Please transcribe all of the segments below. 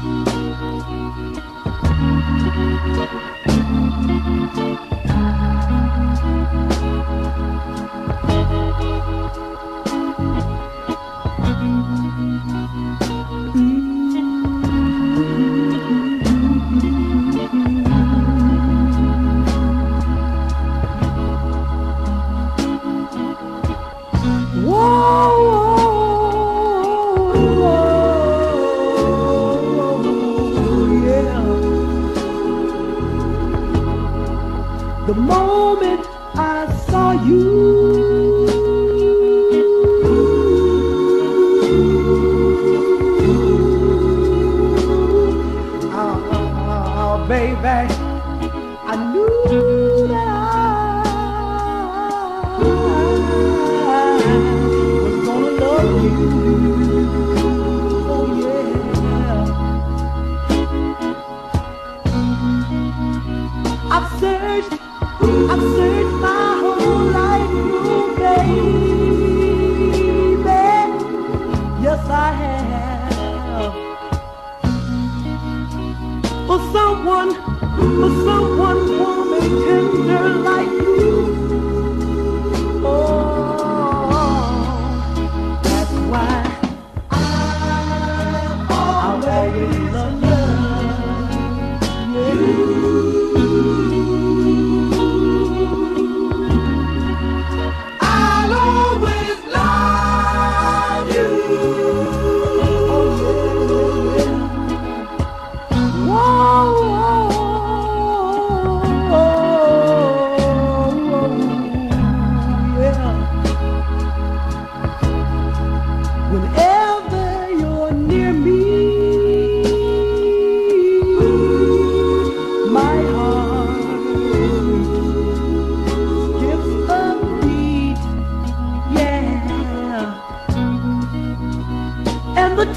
Thank you. Have for someone, for someone warm and tender like you. Oh, that's why I always love you.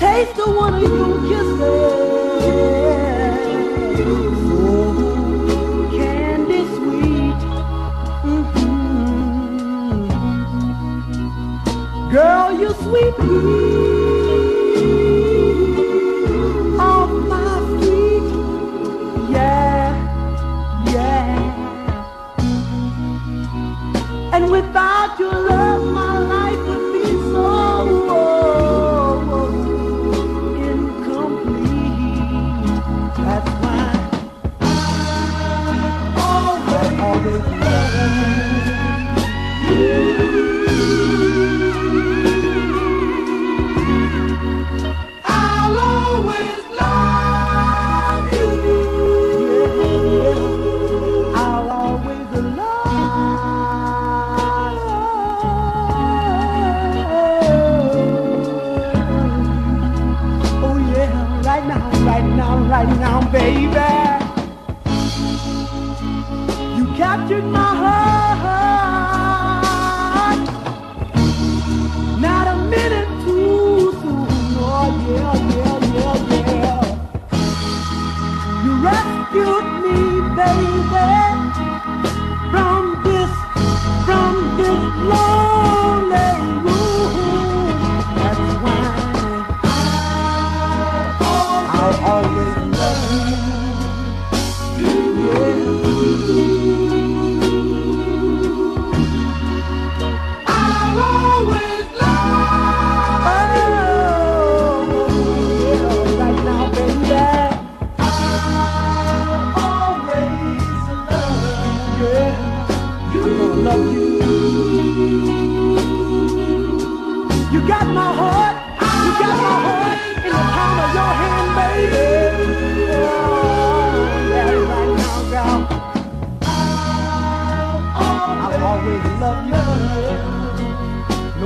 taste of one of your kisses. Oh, candy sweet. Mm-hmm. Girl, you sweet pea. Off my feet. Yeah, yeah. And without your Thank you. captured my heart. Not a minute too soon. Oh yeah, yeah, yeah, yeah. You rescued me, baby.